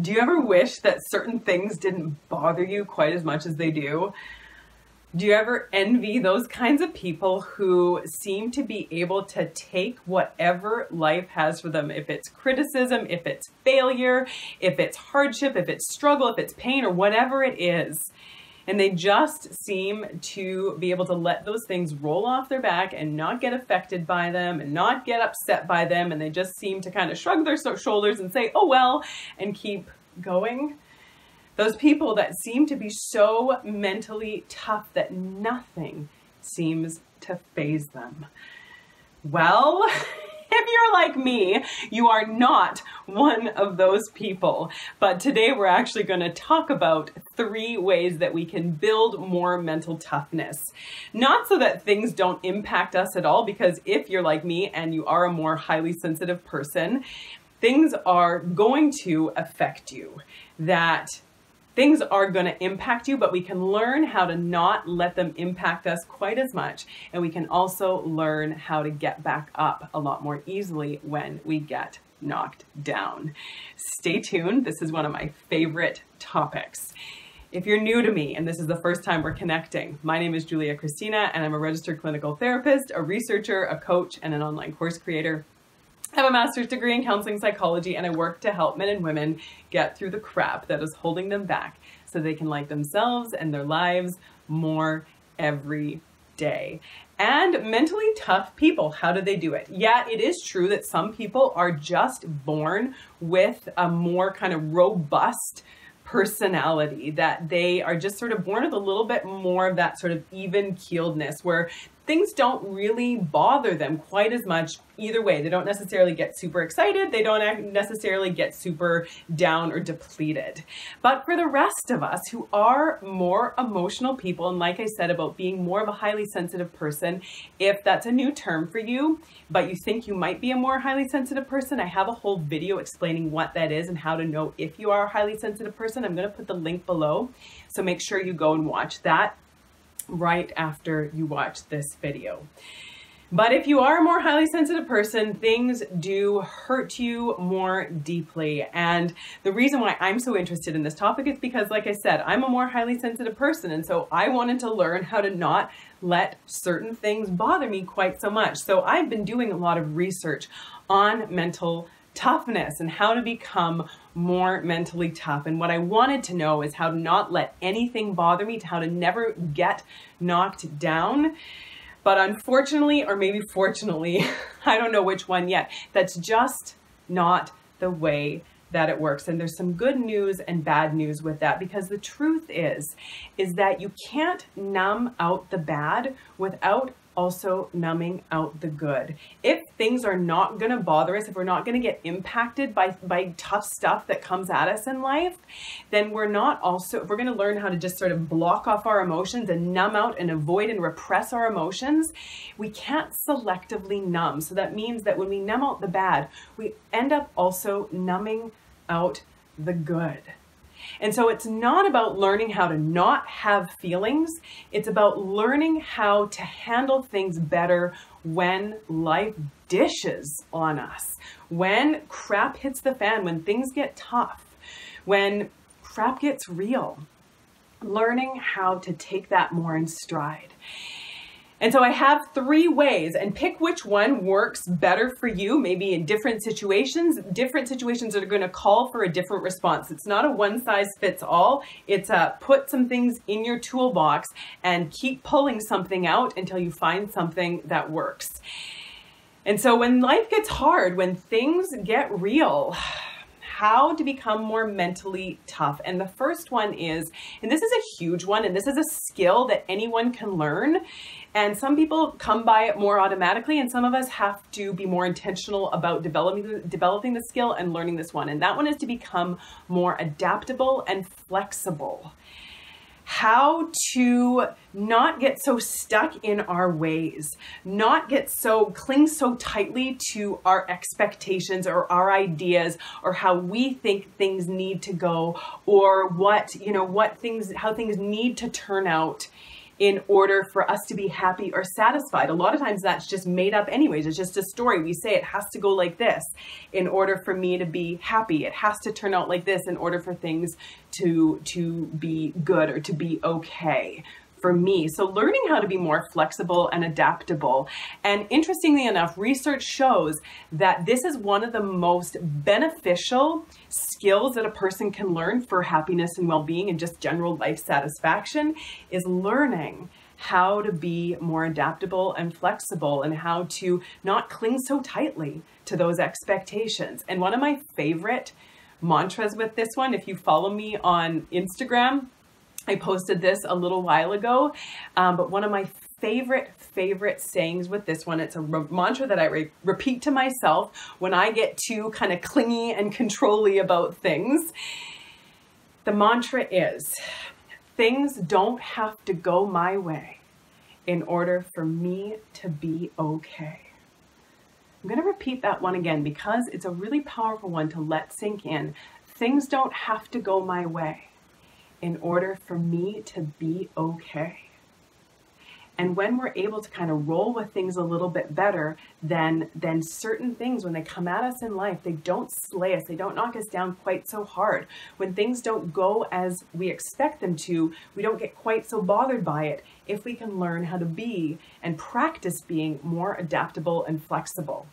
Do you ever wish that certain things didn't bother you quite as much as they do? Do you ever envy those kinds of people who seem to be able to take whatever life has for them? If it's criticism, if it's failure, if it's hardship, if it's struggle, if it's pain, or whatever it is, and they just seem to be able to let those things roll off their back and not get affected by them and not get upset by them. And they just seem to kind of shrug their shoulders and say, oh, well, and keep going. Those people that seem to be so mentally tough that nothing seems to faze them. Well, if you're like me, you are not one of those people. But today we're actually going to talk about three ways that we can build more mental toughness. Not so that things don't impact us at all, because if you're like me and you are a more highly sensitive person, things are going to affect you. That things are going to impact you, but we can learn how to not let them impact us quite as much. And we can also learn how to get back up a lot more easily when we get knocked down. Stay tuned. This is one of my favorite topics. If you're new to me and this is the first time we're connecting, my name is Julia Kristina and I'm a registered clinical therapist, a researcher, a coach, and an online course creator. I have a master's degree in counseling psychology and I work to help men and women get through the crap that is holding them back so they can like themselves and their lives more every day. And mentally tough people, how do they do it? Yeah, it is true that some people are just born with a more kind of robust personality that they are just sort of born with a little bit more of that sort of even keeledness where things don't really bother them quite as much either way. They don't necessarily get super excited. They don't necessarily get super down or depleted. But for the rest of us who are more emotional people, and like I said about being more of a highly sensitive person, if that's a new term for you, but you think you might be a more highly sensitive person, I have a whole video explaining what that is and how to know if you are a highly sensitive person. I'm going to put the link below. So make sure you go and watch that right after you watch this video. But if you are a more highly sensitive person, things do hurt you more deeply. And the reason why I'm so interested in this topic is because, like I said, I'm a more highly sensitive person. And so I wanted to learn how to not let certain things bother me quite so much. So I've been doing a lot of research on mental toughness and how to become more mentally tough. And what I wanted to know is how to not let anything bother me, to how to never get knocked down. But unfortunately, or maybe fortunately, I don't know which one yet, that's just not the way that it works and there's some good news and bad news with that because the truth is is that you can't numb out the bad without also numbing out the good. If things are not going to bother us, if we're not going to get impacted by, by tough stuff that comes at us in life, then we're not also, if we're going to learn how to just sort of block off our emotions and numb out and avoid and repress our emotions, we can't selectively numb. So that means that when we numb out the bad, we end up also numbing out the good. And so it's not about learning how to not have feelings, it's about learning how to handle things better when life dishes on us, when crap hits the fan, when things get tough, when crap gets real. Learning how to take that more in stride. And so I have three ways and pick which one works better for you, maybe in different situations. Different situations are going to call for a different response. It's not a one size fits all. It's a put some things in your toolbox and keep pulling something out until you find something that works. And so when life gets hard, when things get real, how to become more mentally tough. And the first one is, and this is a huge one, and this is a skill that anyone can learn. And some people come by it more automatically, and some of us have to be more intentional about developing developing the skill and learning this one. And that one is to become more adaptable and flexible how to not get so stuck in our ways, not get so, cling so tightly to our expectations or our ideas or how we think things need to go or what, you know, what things, how things need to turn out in order for us to be happy or satisfied. A lot of times that's just made up, anyways. It's just a story. We say it has to go like this in order for me to be happy. It has to turn out like this in order for things to to be good or to be okay for me. So, learning how to be more flexible and adaptable. And interestingly enough, research shows that this is one of the most beneficial skills that a person can learn for happiness and well being and just general life satisfaction is learning how to be more adaptable and flexible and how to not cling so tightly to those expectations. And one of my favorite mantras with this one, if you follow me on Instagram, I posted this a little while ago, um, but one of my favorite favorite sayings with this one it's a mantra that i re- repeat to myself when i get too kind of clingy and controlly about things. The mantra is things don't have to go my way in order for me to be okay. I'm going to repeat that one again because it's a really powerful one to let sink in. Things don't have to go my way in order for me to be okay. And when we're able to kind of roll with things a little bit better, then then certain things when they come at us in life, they don't slay us, they don't knock us down quite so hard. When things don't go as we expect them to, we don't get quite so bothered by it if we can learn how to be and practice being more adaptable and flexible.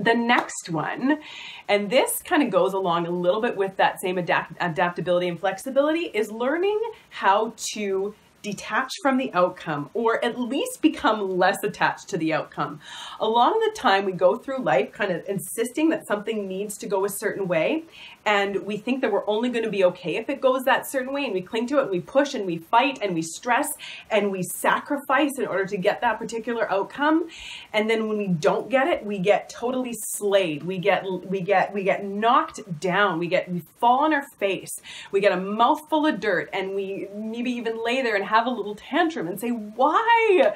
The next one, and this kind of goes along a little bit with that same adapt- adaptability and flexibility, is learning how to detach from the outcome or at least become less attached to the outcome. A lot of the time we go through life kind of insisting that something needs to go a certain way and we think that we're only going to be okay if it goes that certain way and we cling to it and we push and we fight and we stress and we sacrifice in order to get that particular outcome. And then when we don't get it we get totally slayed. We get we get we get knocked down. We get we fall on our face. We get a mouthful of dirt and we maybe even lay there and have a little tantrum and say why?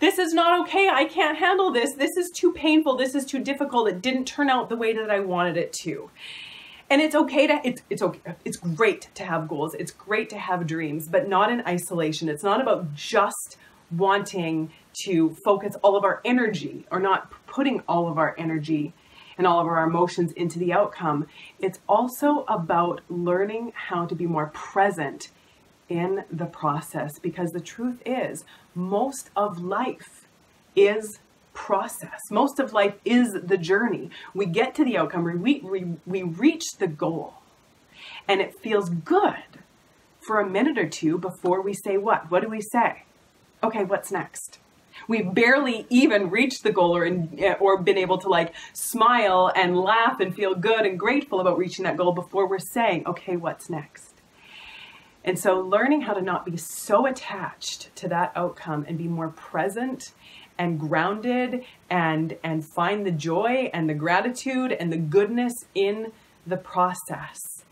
This is not okay. I can't handle this. This is too painful. This is too difficult. It didn't turn out the way that i wanted it to. And it's okay to it's it's okay it's great to have goals. It's great to have dreams but not in isolation. It's not about just wanting to focus all of our energy or not putting all of our energy and all of our emotions into the outcome. It's also about learning how to be more present in the process because the truth is most of life is process. Most of life is the journey. We get to the outcome, we, we, we reach the goal, and it feels good for a minute or two before we say what? What do we say? Okay, what's next? We've barely even reached the goal or, in, eh, or been able to like smile and laugh and feel good and grateful about reaching that goal before we're saying, okay, what's next? And so learning how to not be so attached to that outcome and be more present and grounded and and find the joy and the gratitude and the goodness in the process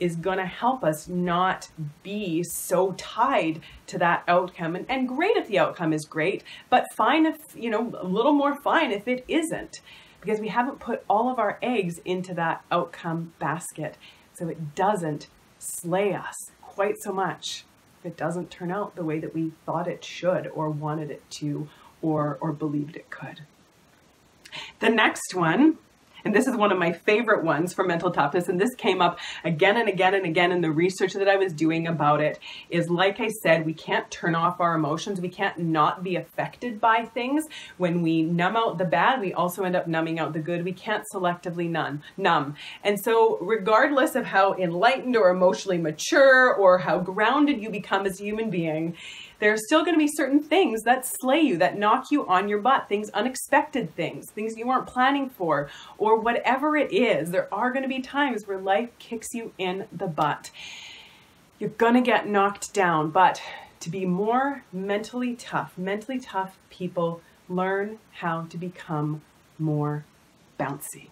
is going to help us not be so tied to that outcome. And, and great if the outcome is great but fine if you know a little more fine if it isn't. Because we haven't put all of our eggs into that outcome basket. So it doesn't slay us quite so much if it doesn't turn out the way that we thought it should or wanted it to or, or believed it could. The next one and this is one of my favorite ones for mental toughness. And this came up again and again and again in the research that I was doing about it. Is like I said, we can't turn off our emotions. We can't not be affected by things. When we numb out the bad, we also end up numbing out the good. We can't selectively numb. numb. And so, regardless of how enlightened or emotionally mature or how grounded you become as a human being, there's still going to be certain things that slay you, that knock you on your butt, things, unexpected things, things you weren't planning for, or whatever it is. There are going to be times where life kicks you in the butt. You're going to get knocked down, but to be more mentally tough, mentally tough people learn how to become more bouncy.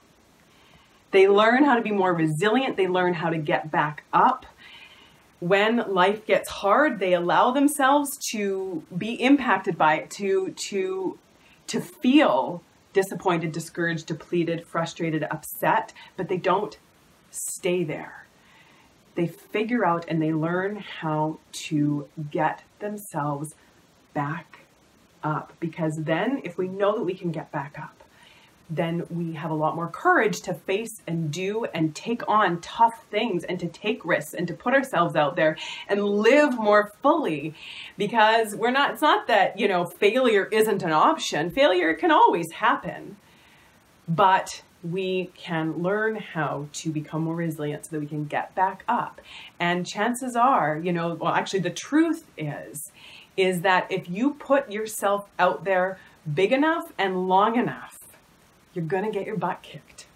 They learn how to be more resilient. They learn how to get back up when life gets hard, they allow themselves to be impacted by it, to to to feel disappointed, discouraged, depleted, frustrated, upset, but they don't stay there. They figure out and they learn how to get themselves back up because then if we know that we can get back up, then we have a lot more courage to face and do and take on tough things and to take risks and to put ourselves out there and live more fully. Because we're not it's not that you know failure isn't an option. Failure can always happen. But we can learn how to become more resilient so that we can get back up. And chances are you know well actually the truth is is that if you put yourself out there big enough and long enough you're going to get your butt kicked.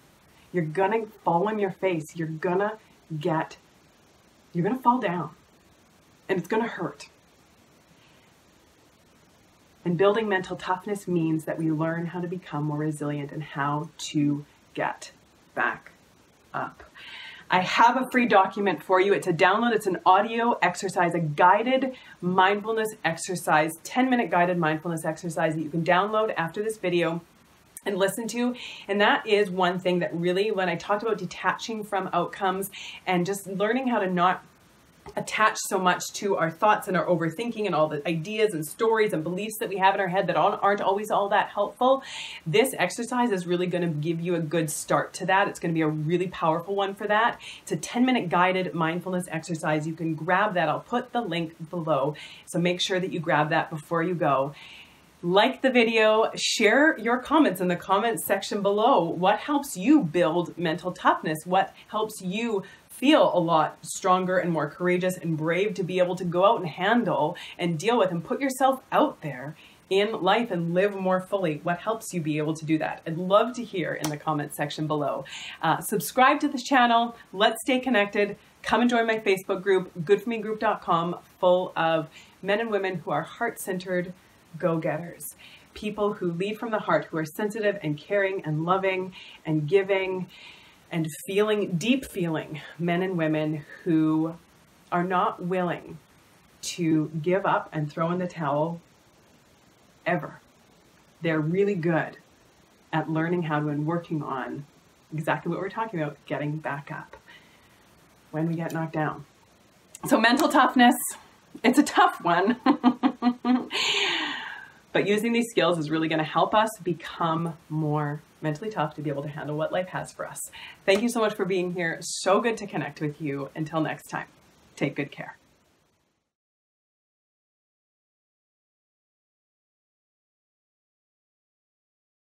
You're going to fall on your face. You're going to get, you're going to fall down. And it's going to hurt. And building mental toughness means that we learn how to become more resilient and how to get back up. I have a free document for you. It's a download, it's an audio exercise, a guided mindfulness exercise, 10 minute guided mindfulness exercise that you can download after this video and listen to. And that is one thing that really, when I talked about detaching from outcomes and just learning how to not attach so much to our thoughts and our overthinking and all the ideas and stories and beliefs that we have in our head that aren't always all that helpful. This exercise is really going to give you a good start to that. It's going to be a really powerful one for that. It's a 10 minute guided mindfulness exercise. You can grab that. I'll put the link below. So make sure that you grab that before you go like the video, share your comments in the comments section below. What helps you build mental toughness? What helps you feel a lot stronger and more courageous and brave to be able to go out and handle and deal with and put yourself out there in life and live more fully. What helps you be able to do that? I'd love to hear in the comments section below. Uh, subscribe to this channel. Let's stay connected. Come and join my Facebook group, goodformegroup.com, full of men and women who are heart centered go getters, people who lead from the heart, who are sensitive and caring and loving and giving and feeling, deep feeling men and women who are not willing to give up and throw in the towel ever. They're really good at learning how to and working on exactly what we're talking about getting back up when we get knocked down. So, mental toughness, it's a tough one. But using these skills is really going to help us become more mentally tough to be able to handle what life has for us. Thank you so much for being here. So good to connect with you. Until next time, take good care.